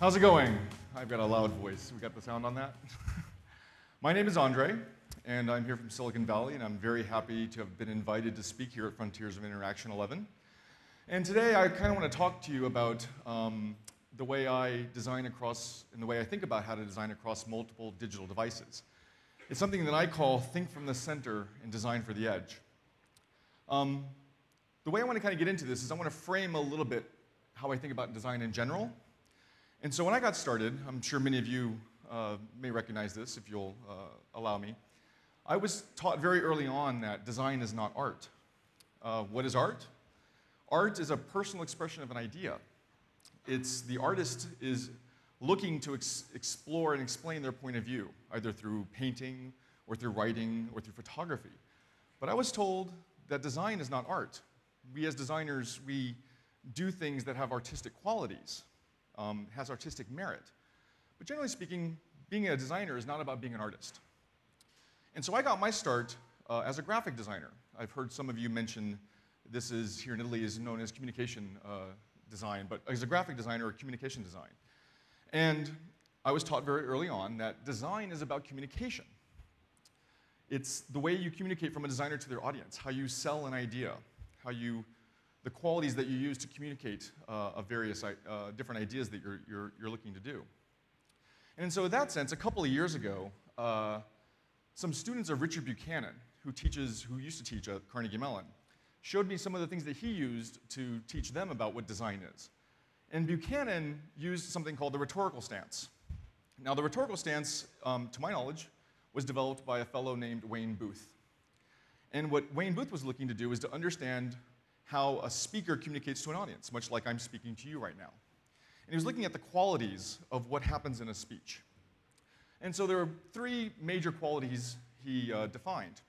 How's it going? I've got a loud voice. We got the sound on that? My name is Andrei, and I'm here from Silicon Valley, and I'm very happy to have been invited to speak here at Frontiers of Interaction 11. And today I kind of want to talk to you about um, the way I design across, and the way I think about how to design across multiple digital devices. It's something that I call think from the center and design for the edge. Um, the way I want to kind of get into this is I want to frame a little bit how I think about design in general. And so when I got started, I'm sure many of you uh, may recognize this if you'll uh, allow me. I was taught very early on that design is not art. Uh, what is art? Art is a personal expression of an idea. It's the artist is looking to ex explore and explain their point of view, either through painting or through writing or through photography. But I was told that design is not art. We as designers, we do things that have artistic qualities, um, has artistic merit. But generally speaking, being a designer is not about being an artist. And so I got my start uh, as a graphic designer. I've heard some of you mention this is here in Italy is known as communication uh, design, but as a graphic designer or communication design. And I was taught very early on that design is about communication. It's the way you communicate from a designer to their audience, how you sell an idea, how you, the qualities that you use to communicate uh, of various uh, different ideas that you're, you're, you're, looking to do. And so in that sense, a couple of years ago, uh, some students of Richard Buchanan, who teaches, who used to teach at Carnegie Mellon, showed me some of the things that he used to teach them about what design is. And Buchanan used something called the rhetorical stance. Now, the rhetorical stance, um, to my knowledge, was developed by a fellow named Wayne Booth. And what Wayne Booth was looking to do was to understand how a speaker communicates to an audience, much like I'm speaking to you right now. And he was looking at the qualities of what happens in a speech. And so there are three major qualities he uh, defined.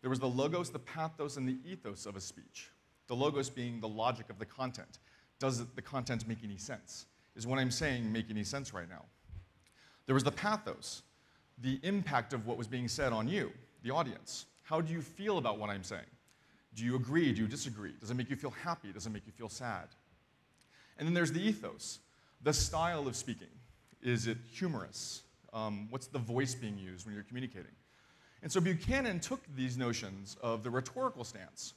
There was the logos, the pathos, and the ethos of a speech. The logos being the logic of the content. Does the content make any sense? Is what I'm saying make any sense right now? There was the pathos, the impact of what was being said on you, the audience. How do you feel about what I'm saying? Do you agree? Do you disagree? Does it make you feel happy? Does it make you feel sad? And then there's the ethos, the style of speaking. Is it humorous? Um, what's the voice being used when you're communicating? And so Buchanan took these notions of the rhetorical stance,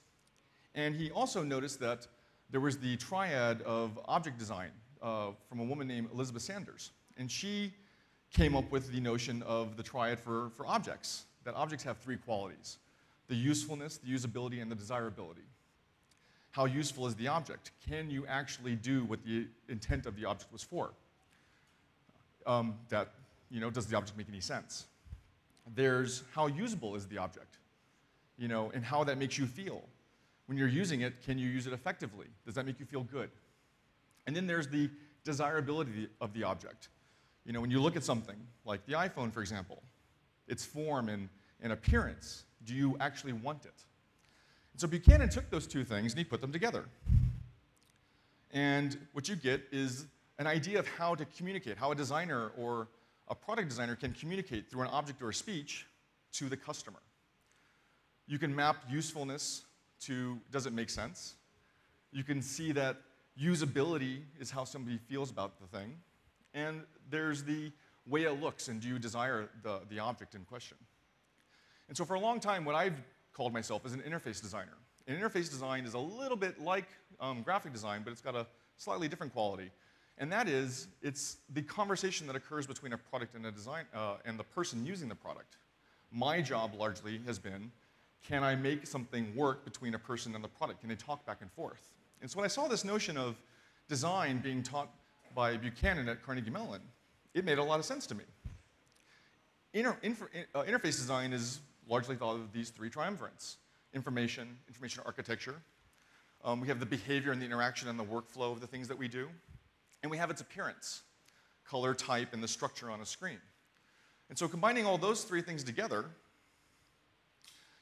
and he also noticed that there was the triad of object design uh, from a woman named Elizabeth Sanders. And she came up with the notion of the triad for, for objects, that objects have three qualities the usefulness, the usability, and the desirability. How useful is the object? Can you actually do what the intent of the object was for? Um, that, you know, does the object make any sense? There's how usable is the object, you know, and how that makes you feel. When you're using it, can you use it effectively? Does that make you feel good? And then there's the desirability of the object. You know, when you look at something, like the iPhone, for example, its form and, and appearance, do you actually want it? And so Buchanan took those two things and he put them together. And what you get is an idea of how to communicate, how a designer or a product designer can communicate through an object or a speech to the customer. You can map usefulness to does it make sense? You can see that usability is how somebody feels about the thing. And there's the way it looks and do you desire the, the object in question. And so for a long time, what I've called myself is an interface designer. And interface design is a little bit like um, graphic design, but it's got a slightly different quality. And that is, it's the conversation that occurs between a product and a design, uh, and the person using the product. My job largely has been, can I make something work between a person and the product? Can they talk back and forth? And so when I saw this notion of design being taught by Buchanan at Carnegie Mellon, it made a lot of sense to me. Inter uh, interface design is largely thought of these three triumvirates. Information, information architecture. Um, we have the behavior and the interaction and the workflow of the things that we do and we have its appearance, color, type, and the structure on a screen. And so combining all those three things together,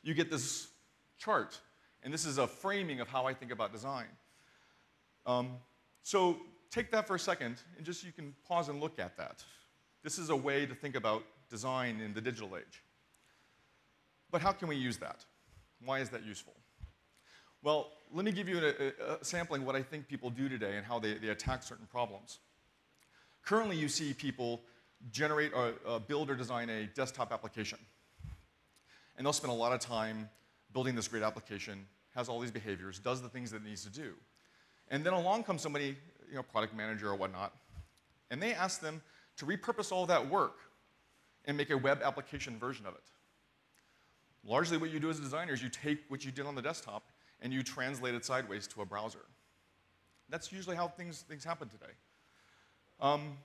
you get this chart. And this is a framing of how I think about design. Um, so take that for a second, and just you can pause and look at that. This is a way to think about design in the digital age. But how can we use that? Why is that useful? Well, let me give you a, a, sampling of what I think people do today and how they, they attack certain problems. Currently, you see people generate or uh, build or design a desktop application. And they'll spend a lot of time building this great application, has all these behaviors, does the things that it needs to do. And then along comes somebody, you know, product manager or whatnot, and they ask them to repurpose all that work and make a web application version of it. Largely what you do as a designer is you take what you did on the desktop and you translate it sideways to a browser. That's usually how things, things happen today. Um,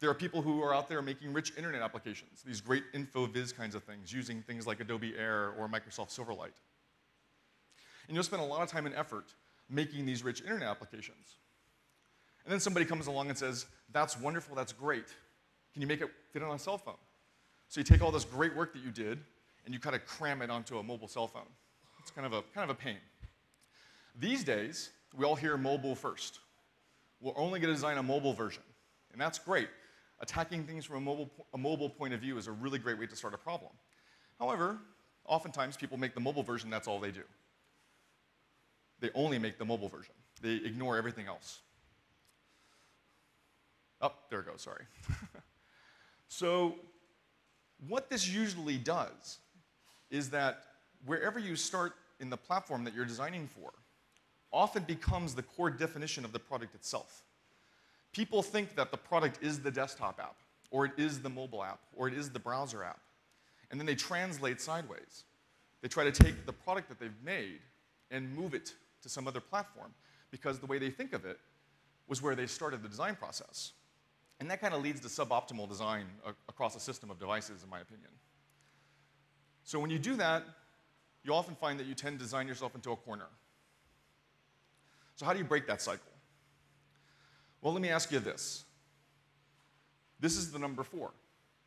there are people who are out there making rich internet applications, these great info-viz kinds of things, using things like Adobe Air or Microsoft Silverlight. And you'll spend a lot of time and effort making these rich internet applications. And then somebody comes along and says, that's wonderful, that's great. Can you make it fit on a cell phone? So you take all this great work that you did, and you kind of cram it onto a mobile cell phone. It's kind of a, kind of a pain. These days, we all hear mobile first. We're only going to design a mobile version, and that's great. Attacking things from a mobile, a mobile point of view is a really great way to start a problem. However, oftentimes people make the mobile version, that's all they do. They only make the mobile version. They ignore everything else. Oh, there it goes, sorry. so what this usually does is that wherever you start in the platform that you're designing for often becomes the core definition of the product itself. People think that the product is the desktop app, or it is the mobile app, or it is the browser app. And then they translate sideways. They try to take the product that they've made and move it to some other platform because the way they think of it was where they started the design process. And that kind of leads to suboptimal design uh, across a system of devices, in my opinion. So when you do that, you often find that you tend to design yourself into a corner. So how do you break that cycle? Well, let me ask you this. This is the number four.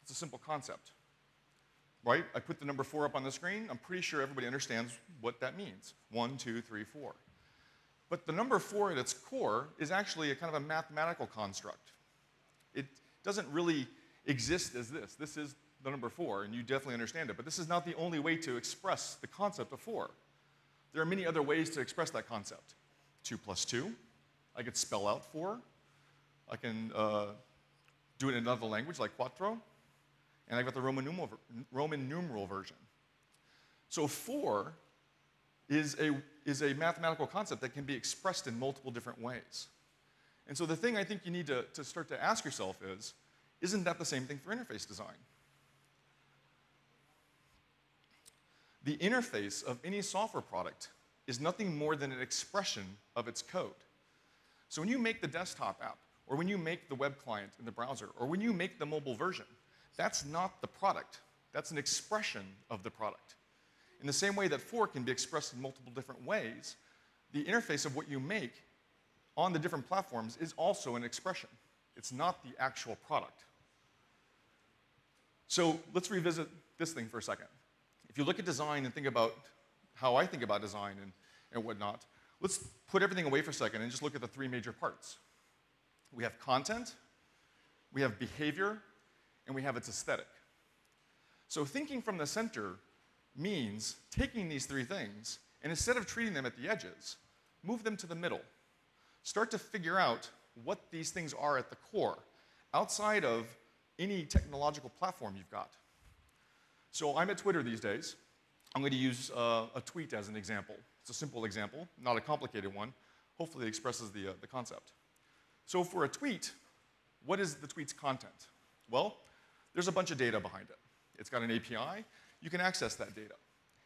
It's a simple concept, right? I put the number four up on the screen. I'm pretty sure everybody understands what that means. One, two, three, four. But the number four at its core is actually a kind of a mathematical construct. It doesn't really exist as this. This is the number four, and you definitely understand it. But this is not the only way to express the concept of four. There are many other ways to express that concept. Two plus two, I could spell out four. I can uh, do it in another language like quattro. And I've got the Roman numeral, Roman numeral version. So four is a, is a mathematical concept that can be expressed in multiple different ways. And so the thing I think you need to, to start to ask yourself is, isn't that the same thing for interface design? The interface of any software product is nothing more than an expression of its code. So when you make the desktop app, or when you make the web client in the browser, or when you make the mobile version, that's not the product. That's an expression of the product. In the same way that 4 can be expressed in multiple different ways, the interface of what you make on the different platforms is also an expression. It's not the actual product. So let's revisit this thing for a second. If you look at design and think about how I think about design and, and whatnot, let's put everything away for a second and just look at the three major parts. We have content, we have behavior, and we have its aesthetic. So thinking from the center means taking these three things and instead of treating them at the edges, move them to the middle. Start to figure out what these things are at the core, outside of any technological platform you've got. So I'm at Twitter these days. I'm going to use uh, a tweet as an example. It's a simple example, not a complicated one. Hopefully it expresses the, uh, the concept. So for a tweet, what is the tweet's content? Well, there's a bunch of data behind it. It's got an API. You can access that data.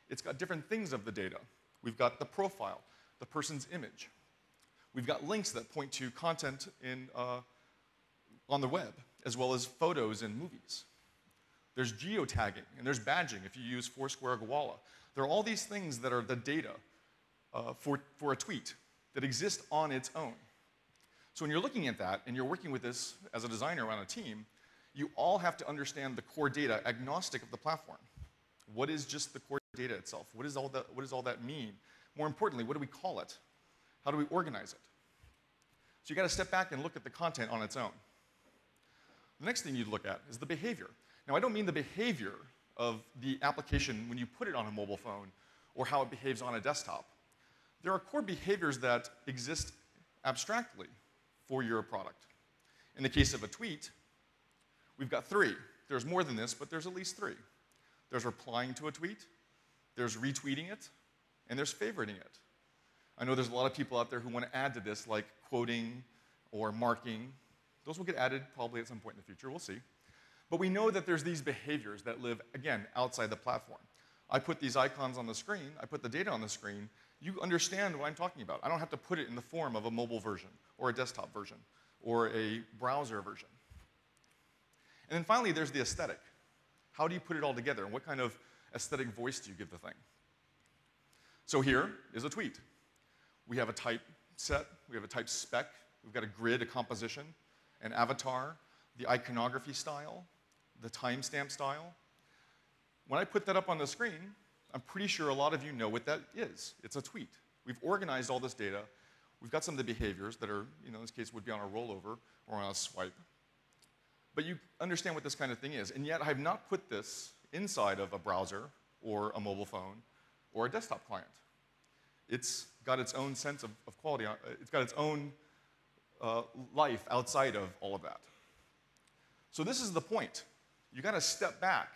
It's got different things of the data. We've got the profile, the person's image. We've got links that point to content in, uh, on the web, as well as photos and movies. There's geotagging, and there's badging if you use Foursquare Gowalla. There are all these things that are the data uh, for, for a tweet that exist on its own. So when you're looking at that and you're working with this as a designer on a team, you all have to understand the core data agnostic of the platform. What is just the core data itself? What, is all that, what does all that mean? More importantly, what do we call it? How do we organize it? So you got to step back and look at the content on its own. The next thing you'd look at is the behavior. Now, I don't mean the behavior of the application when you put it on a mobile phone or how it behaves on a desktop. There are core behaviors that exist abstractly for your product. In the case of a tweet, we've got three. There's more than this, but there's at least three. There's replying to a tweet, there's retweeting it, and there's favoriting it. I know there's a lot of people out there who want to add to this, like quoting or marking. Those will get added probably at some point in the future, we'll see. But we know that there's these behaviors that live, again, outside the platform. I put these icons on the screen, I put the data on the screen, you understand what I'm talking about. I don't have to put it in the form of a mobile version or a desktop version or a browser version. And then finally, there's the aesthetic. How do you put it all together? And what kind of aesthetic voice do you give the thing? So here is a tweet. We have a type set, we have a type spec, we've got a grid, a composition, an avatar, the iconography style, the timestamp style. When I put that up on the screen, I'm pretty sure a lot of you know what that is. It's a tweet. We've organized all this data. We've got some of the behaviors that are, you know, in this case would be on a rollover or on a swipe. But you understand what this kind of thing is. And yet I've not put this inside of a browser or a mobile phone or a desktop client. It's got its own sense of, of quality. Uh, it's got its own uh, life outside of all of that. So this is the point. You got to step back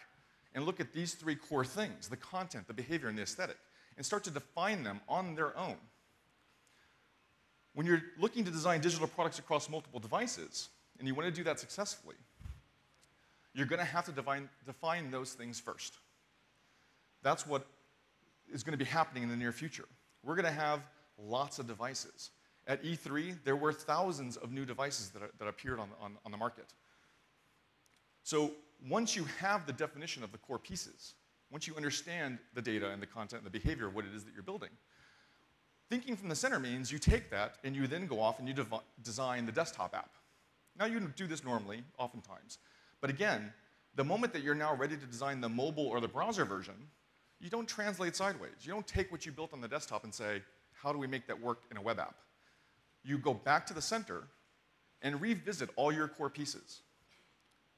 and look at these three core things, the content, the behavior, and the aesthetic, and start to define them on their own. When you're looking to design digital products across multiple devices, and you want to do that successfully, you're going to have to define, define those things first. That's what is going to be happening in the near future. We're going to have lots of devices. At E3, there were thousands of new devices that, that appeared on, on, on the market. So once you have the definition of the core pieces, once you understand the data and the content and the behavior of what it is that you're building, thinking from the center means you take that and you then go off and you design the desktop app. Now you do this normally, oftentimes. But again, the moment that you're now ready to design the mobile or the browser version, you don't translate sideways. You don't take what you built on the desktop and say, how do we make that work in a web app? You go back to the center and revisit all your core pieces.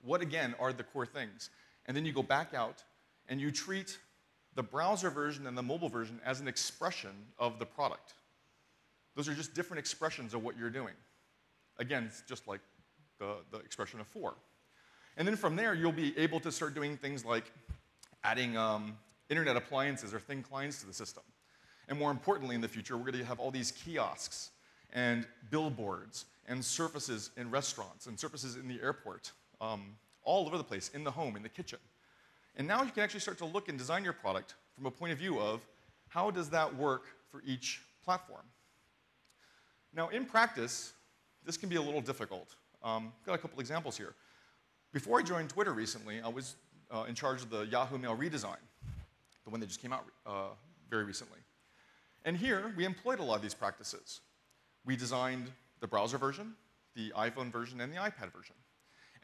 What, again, are the core things? And then you go back out and you treat the browser version and the mobile version as an expression of the product. Those are just different expressions of what you're doing. Again, it's just like the, the expression of four. And then from there, you'll be able to start doing things like adding um, internet appliances or thin clients to the system. And more importantly, in the future, we're going to have all these kiosks and billboards and surfaces in restaurants and surfaces in the airport um, all over the place, in the home, in the kitchen. And now you can actually start to look and design your product from a point of view of how does that work for each platform. Now, in practice, this can be a little difficult. Um, got a couple examples here. Before I joined Twitter recently, I was uh, in charge of the Yahoo Mail redesign, the one that just came out uh, very recently. And here, we employed a lot of these practices. We designed the browser version, the iPhone version, and the iPad version.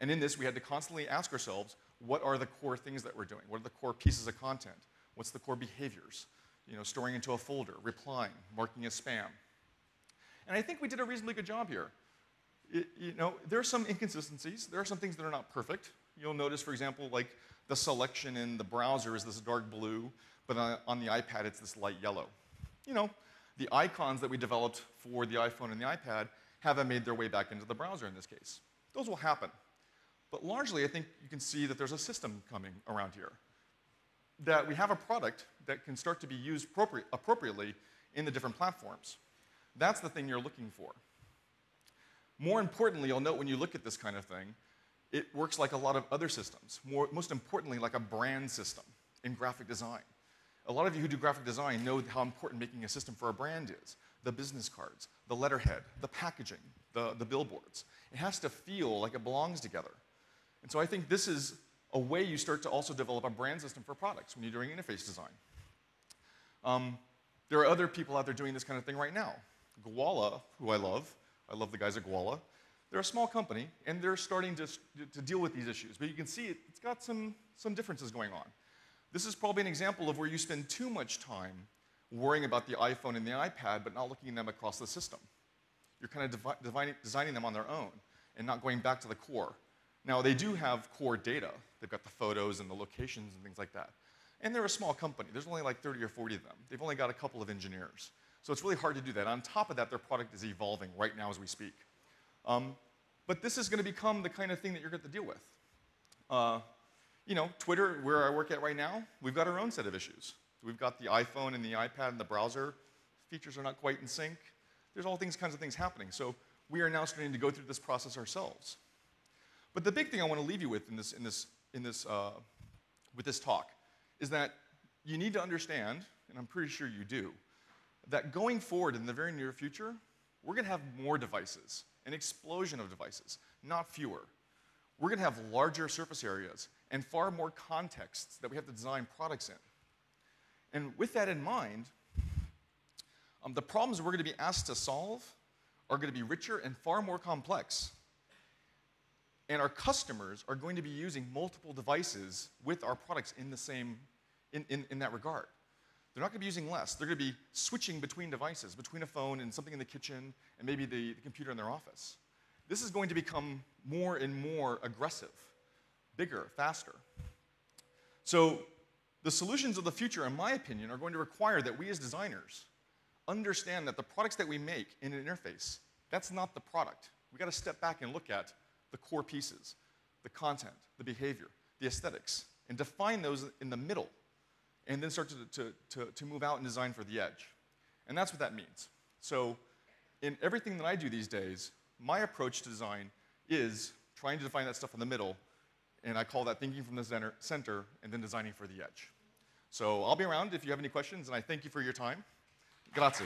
And in this, we had to constantly ask ourselves, what are the core things that we're doing? What are the core pieces of content? What's the core behaviors? You know, storing into a folder, replying, marking as spam. And I think we did a reasonably good job here. It, you know, there are some inconsistencies. There are some things that are not perfect. You'll notice, for example, like the selection in the browser is this dark blue, but on, on the iPad it's this light yellow. You know, the icons that we developed for the iPhone and the iPad haven't made their way back into the browser in this case. Those will happen. But largely, I think you can see that there's a system coming around here. That we have a product that can start to be used appropri appropriately in the different platforms. That's the thing you're looking for. More importantly, you'll note when you look at this kind of thing, it works like a lot of other systems. More, most importantly, like a brand system in graphic design. A lot of you who do graphic design know how important making a system for a brand is. The business cards, the letterhead, the packaging, the, the billboards. It has to feel like it belongs together. And so I think this is a way you start to also develop a brand system for products when you're doing interface design. Um, there are other people out there doing this kind of thing right now. Gowalla, who I love, I love the guys at Gowalla. They're a small company, and they're starting to, to deal with these issues. But you can see it, it's got some, some differences going on. This is probably an example of where you spend too much time worrying about the iPhone and the iPad, but not looking at them across the system. You're kind of designing them on their own and not going back to the core. Now, they do have core data. They've got the photos and the locations and things like that. And they're a small company. There's only like 30 or 40 of them. They've only got a couple of engineers. So it's really hard to do that. On top of that, their product is evolving right now as we speak. Um, But this is going to become the kind of thing that you're going to deal with. Uh, you know, Twitter, where I work at right now, we've got our own set of issues. We've got the iPhone and the iPad and the browser. Features are not quite in sync. There's all things, kinds of things happening. So we are now starting to go through this process ourselves. But the big thing I want to leave you with in this, in this, in this, uh, with this talk is that you need to understand, and I'm pretty sure you do, that going forward in the very near future, we're going to have more devices, an explosion of devices, not fewer. We're going to have larger surface areas and far more contexts that we have to design products in. And with that in mind, um, the problems we're going to be asked to solve are going to be richer and far more complex. And our customers are going to be using multiple devices with our products in the same, in, in, in that regard. They're not going to be using less. They're going to be switching between devices, between a phone and something in the kitchen and maybe the, the computer in their office. This is going to become more and more aggressive, bigger, faster. So the solutions of the future, in my opinion, are going to require that we as designers understand that the products that we make in an interface, that's not the product. We got to step back and look at the core pieces, the content, the behavior, the aesthetics, and define those in the middle, and then start to, to, to, to move out and design for the edge. And that's what that means. So in everything that I do these days, my approach to design is trying to define that stuff in the middle, and I call that thinking from the center, center and then designing for the edge. So I'll be around if you have any questions, and I thank you for your time. Grazie.